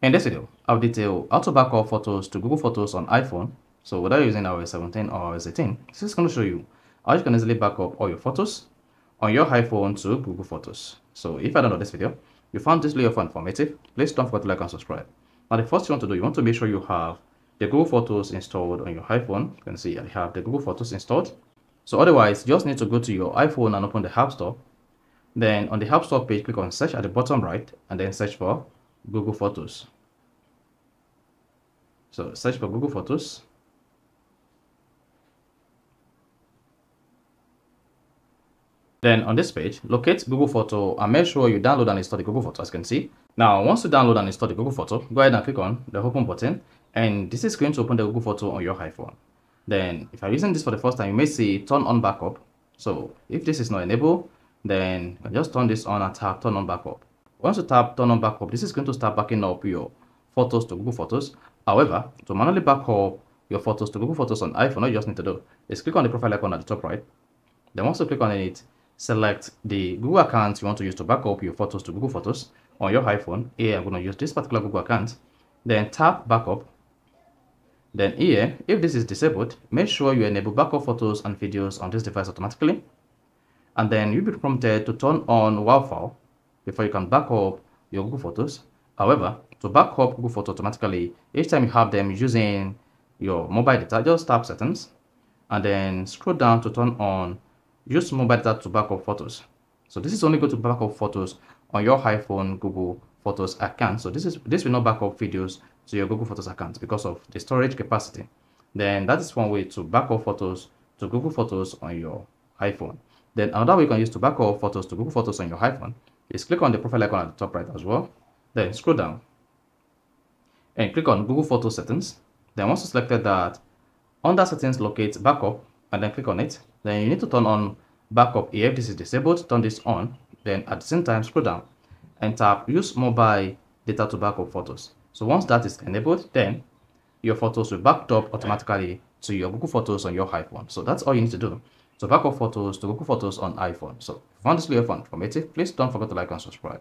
In this video, I'll detail how to back up photos to Google Photos on iPhone. So whether you're using iOS 17 or iOS 18, this is going to show you how you can easily back up all your photos on your iPhone to Google Photos. So if I don't know this video, you found this video informative, please don't forget to like and subscribe. Now the first thing you want to do, you want to make sure you have the Google Photos installed on your iPhone. You can see I have the Google Photos installed. So otherwise, you just need to go to your iPhone and open the App Store. Then on the App Store page, click on search at the bottom right and then search for Google Photos. So search for Google Photos. Then on this page, locate Google Photo and make sure you download and install the Google Photo as you can see. Now, once you download and install the Google Photo, go ahead and click on the open button and this is going to open the Google Photo on your iPhone. Then if you're using this for the first time, you may see turn on backup. So if this is not enabled, then just turn this on and tap turn on backup. Once you tap turn on backup, this is going to start backing up your photos to Google Photos. However, to manually back up your photos to Google Photos on iPhone, all you just need to do is click on the profile icon at the top right. Then once you click on it, select the Google account you want to use to back up your photos to Google Photos on your iPhone. Here, I'm going to use this particular Google account. Then tap backup. Then here, if this is disabled, make sure you enable backup photos and videos on this device automatically. And then you'll be prompted to turn on Wi-Fi before you can back up your Google Photos. However, to back up Google Photos automatically, each time you have them using your mobile data, just tap settings and then scroll down to turn on use mobile data to back up photos. So this is only going to back up photos on your iPhone Google Photos account. So this is this will not back up videos to your Google Photos account because of the storage capacity. Then that is one way to back up photos to Google Photos on your iPhone. Then another way you can use to back up photos to Google Photos on your iPhone is click on the profile icon at the top right as well. Then scroll down and click on Google Photos settings. Then once you selected that, under settings locate backup and then click on it. Then you need to turn on backup. If this is disabled, turn this on. Then at the same time, scroll down and tap use mobile data to backup photos. So once that is enabled, then your photos will backed up automatically to your Google Photos on your iPhone. So that's all you need to do to back up photos to Google Photos on iPhone. So if you found this video fun informative, please don't forget to like and subscribe.